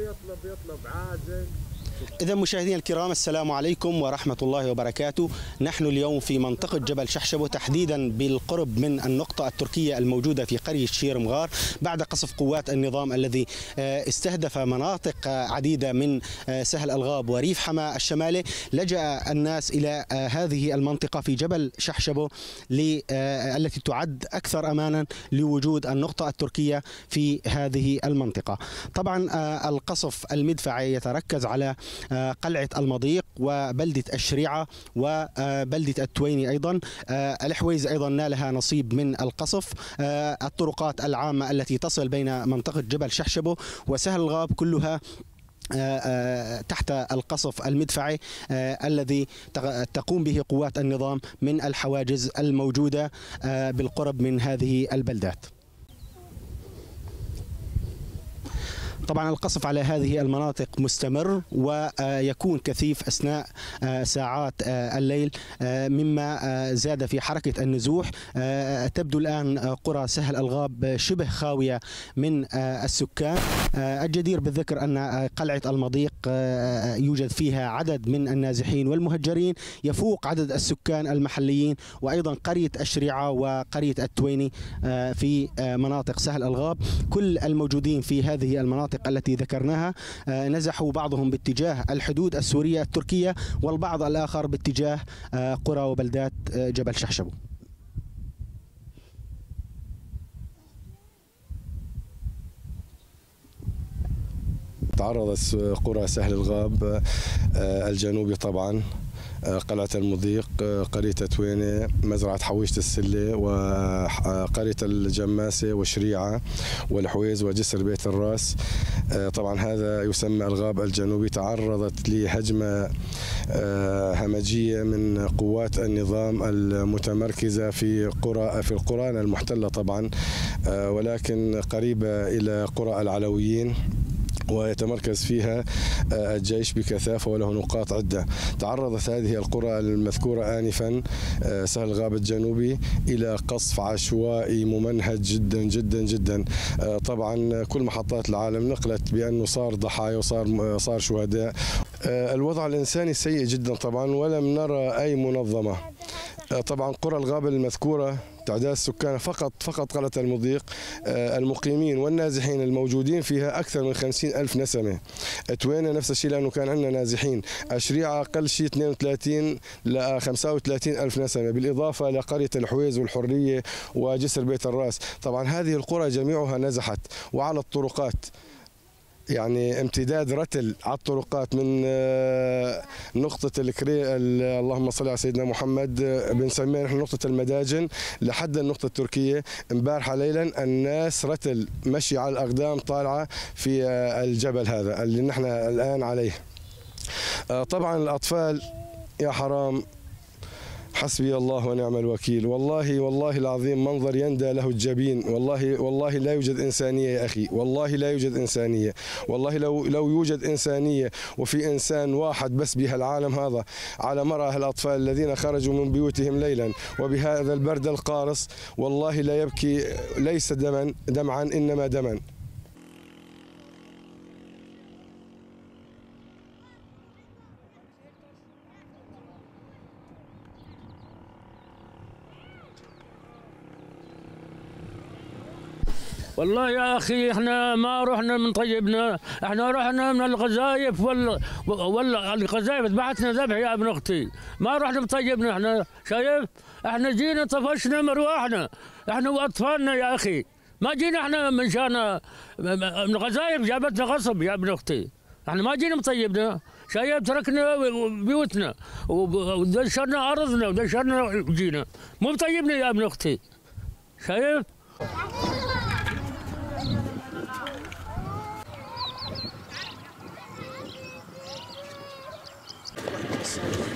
يطلب يطلب عاجل. إذا مشاهدينا الكرام السلام عليكم ورحمة الله وبركاته. نحن اليوم في منطقة جبل شحشبو تحديدا بالقرب من النقطة التركية الموجودة في قرية شير مغار بعد قصف قوات النظام الذي آه، استهدف مناطق آه، عديدة من آه، سهل الغاب وريف حما الشمالي. لجأ الناس إلى هذه المنطقة في جبل شحشبو التي تعد أكثر أمانا لوجود النقطة التركية في هذه المنطقة. طبعا القصف المدفعي يتركز على آه، قلعة المضيق وبلدة الشريعة وبلدة التويني أيضا آه، الحويز أيضا نالها نصيب من القصف آه، الطرقات العامة التي تصل بين منطقة جبل شحشبو وسهل الغاب كلها تحت القصف المدفعي الذي تقوم به قوات النظام من الحواجز الموجودة بالقرب من هذه البلدات. طبعا القصف على هذه المناطق مستمر ويكون كثيف أثناء آه، ساعات آه، الليل آه، مما زاد في حركة النزوح. تبدو الآن قرى سهل الغاب شبه خاوية من السكان. الجدير بالذكر أن قلعة المضيق يوجد فيها عدد من النازحين والمهجرين. يفوق عدد السكان المحليين وأيضا قرية الشريعة وقرية التويني في مناطق سهل الغاب. كل الموجودين في هذه المناطق المناطق التي ذكرناها آه، نزحوا بعضهم باتجاه الحدود السورية التركية والبعض الآخر باتجاه آه، قرى وبلدات آه، جبل شحشبو. تعرضت قرى سهل الغاب الجنوبي طبعا. قلعة المضيق قرية توينة مزرعة حويشة السلة وقرية الجماسة وشريعة والحويز وجسر بيت الراس. طبعا هذا يسمى الغاب الجنوبي. تعرضت لهجمة همجية من قوات النظام المتمركزة في قرى في القرى المحتلة طبعا. ولكن قريبة إلى قرى العلويين. ويتمركز فيها آه، الجيش بكثافة وله نقاط عدة. تعرضت هذه القرى المذكورة آنفا آه، سهل غاب الجنوبي إلى قصف عشوائي ممنهج جدا جدا جدا. آه، طبعا كل محطات العالم نقلت بأنه صار ضحايا وصار صار شهداء. الوضع الإنساني سيء جدا طبعا ولم نرى أي منظمة. طبعا قرى الغابة المذكورة تعداد السكان فقط فقط قلعة المضيق آه، المقيمين والنازحين الموجودين فيها أكثر من 50 ألف نسمة. توينا نفس الشيء لأنه كان عندنا نازحين. أشريعة أقل شيء 32 ل 35 ألف نسمة بالإضافة لقرية الحويز والحرية وجسر بيت الرأس. طبعا هذه القرى جميعها نزحت وعلى الطرقات. يعني امتداد رتل على الطرقات من آه، نقطة الكري اللهم صل على سيدنا محمد آه، بنسميها نحن نقطة المداجن لحد النقطة التركية. امبارحة ليلا الناس رتل مشي على الأقدام طالعة في آه، الجبل هذا اللي نحن الآن عليه. طبعا الأطفال يا حرام حسبي الله ونعم الوكيل. والله والله العظيم منظر يندى له الجبين. والله والله لا يوجد إنسانية يا أخي. والله لا يوجد إنسانية. والله لو لو يوجد إنسانية وفي إنسان واحد بس بهالعالم هذا على مرأى الاطفال الذين خرجوا من بيوتهم ليلا وبهذا البرد القارص والله لا يبكي ليس دما دمعا إنما دما. والله يا أخي إحنا ما رحنا من طيبنا إحنا رحنا من القذايف ولا ولا القذايف ذبحتنا ذبح يا ابن أختي. ما رحنا من طيبنا إحنا شايف؟ إحنا جينا طفشنا مروحنا. إحنا وأطفالنا يا أخي. ما جينا إحنا من شان من القذايف جابتنا غصب يا ابن أختي. إحنا ما جينا مطيبنا شايف؟ تركنا بيوتنا. ودشرنا أرضنا ودشرنا جينا مو مطيبنا يا ابن أختي. شايف؟ Thanks.